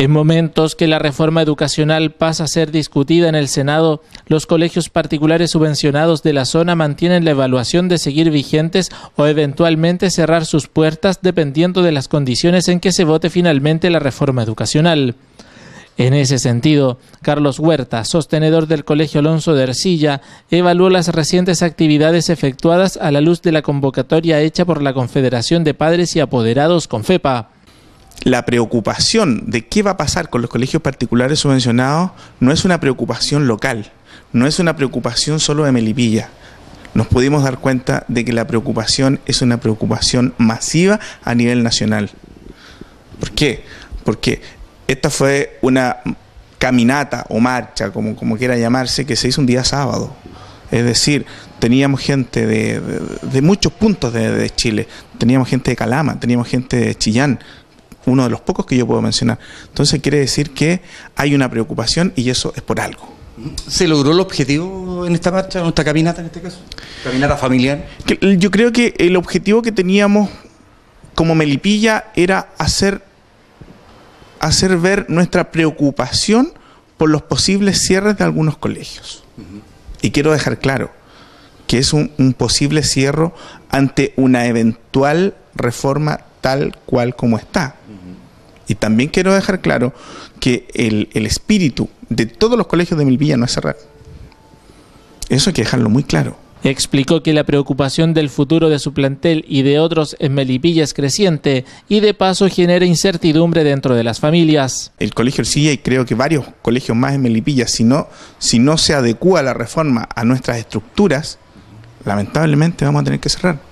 En momentos que la reforma educacional pasa a ser discutida en el Senado, los colegios particulares subvencionados de la zona mantienen la evaluación de seguir vigentes o eventualmente cerrar sus puertas dependiendo de las condiciones en que se vote finalmente la reforma educacional. En ese sentido, Carlos Huerta, sostenedor del Colegio Alonso de Ercilla, evaluó las recientes actividades efectuadas a la luz de la convocatoria hecha por la Confederación de Padres y Apoderados Confepa la preocupación de qué va a pasar con los colegios particulares subvencionados no es una preocupación local, no es una preocupación solo de Melipilla. Nos pudimos dar cuenta de que la preocupación es una preocupación masiva a nivel nacional. ¿Por qué? Porque esta fue una caminata o marcha, como, como quiera llamarse, que se hizo un día sábado. Es decir, teníamos gente de, muchos puntos de, de, Chile, teníamos gente de Calama, teníamos gente de Chillán, uno de los pocos que yo puedo mencionar. Entonces quiere decir que hay una preocupación y eso es por algo. ¿Se logró el objetivo en esta marcha, en esta caminata en este caso? ¿Caminata familiar? Yo creo que el objetivo que teníamos como Melipilla era hacer, hacer ver nuestra preocupación por los posibles cierres de algunos colegios. Y quiero dejar claro que es un, un posible cierre ante una eventual reforma tal cual como está. Y también quiero dejar claro que el, espíritu de todos los colegios de Milvilla no es cerrar. Eso hay que dejarlo muy claro. Explicó que la preocupación del futuro de su plantel y de otros en Melipilla es creciente y de paso genera incertidumbre dentro de las familias. El colegio Ercilla y creo que varios colegios más en Melipilla, si no, si no se adecúa la reforma a nuestras estructuras, lamentablemente vamos a tener que cerrar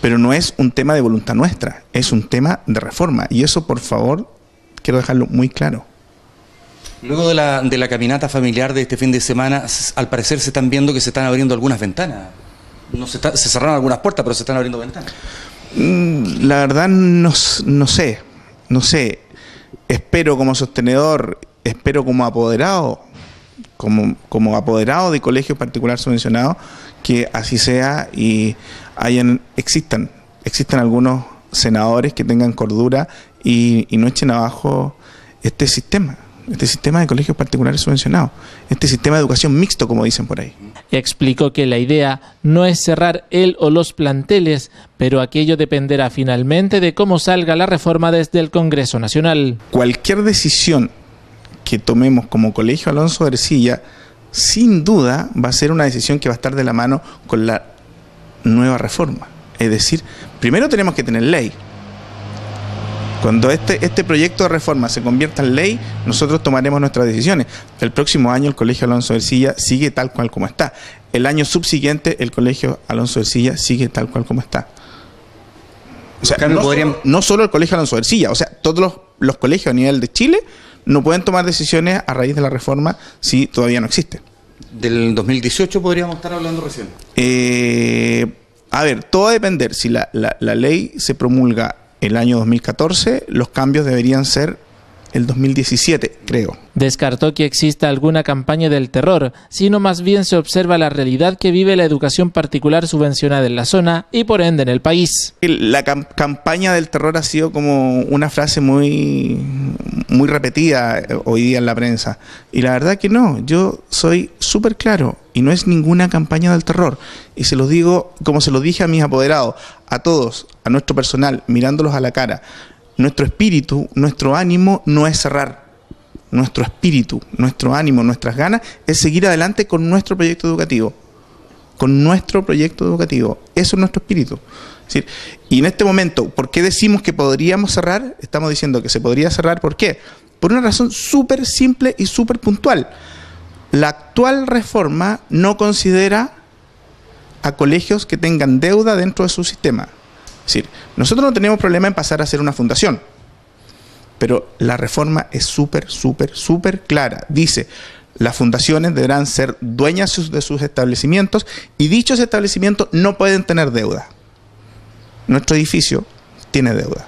pero no es un tema de voluntad nuestra, es un tema de reforma. Y eso, por favor, quiero dejarlo muy claro. Luego de la, de la caminata familiar de este fin de semana, al parecer se están viendo que se están abriendo algunas ventanas. No se, se cerraron algunas puertas, pero se están abriendo ventanas. Mm, la verdad no, no sé, no sé. Espero como sostenedor, espero como apoderado, como, como apoderado de colegios particulares subvencionados, que así sea y hayan, existan, existan algunos senadores que tengan cordura y, y no echen abajo este sistema este sistema de colegios particulares subvencionados, este sistema de educación mixto, como dicen por ahí. Explicó que la idea no es cerrar él o los planteles, pero aquello dependerá finalmente de cómo salga la reforma desde el Congreso Nacional. Cualquier decisión que tomemos como Colegio Alonso Ercilla, sin duda va a ser una decisión que va a estar de la mano con la nueva reforma. Es decir, primero tenemos que tener ley. Cuando este, este proyecto de reforma se convierta en ley, nosotros tomaremos nuestras decisiones. El próximo año el Colegio Alonso de Silla sigue tal cual como está. El año subsiguiente el Colegio Alonso de Silla sigue tal cual como está. O sea, no, solo, el Colegio Alonso de Silla, o sea, todos los, los colegios a nivel de Chile no pueden tomar decisiones a raíz de la reforma si todavía no existe. ¿Del 2018 podríamos estar hablando recién? Eh, a ver, todo va a depender. Si la, la, la ley se promulga el año 2014, los cambios deberían ser el 2017, creo. Descartó que exista alguna campaña del terror, sino más bien se observa la realidad que vive la educación particular subvencionada en la zona y por ende en el país. La campaña del terror ha sido como una frase muy, muy repetida eh, hoy día en la prensa. Y la verdad que no, yo soy súper claro y no es ninguna campaña del terror. Y se lo digo como se lo dije a mis apoderados, a todos, a nuestro personal, mirándolos a la cara nuestro espíritu, nuestro ánimo no es cerrar. Nuestro espíritu, nuestro ánimo, nuestras ganas es seguir adelante con nuestro proyecto educativo. Con nuestro proyecto educativo. Eso es nuestro espíritu. y en este momento, ¿por qué decimos que podríamos cerrar? Estamos diciendo que se podría cerrar. ¿Por qué? Por una razón súper simple y súper puntual. La actual reforma no considera a colegios que tengan deuda dentro de su sistema. Es decir, nosotros no tenemos problema en pasar a ser una fundación, pero la reforma es súper, súper, súper clara. Dice, las fundaciones deberán ser dueñas de sus establecimientos y dichos establecimientos no pueden tener deuda. Nuestro edificio tiene deuda.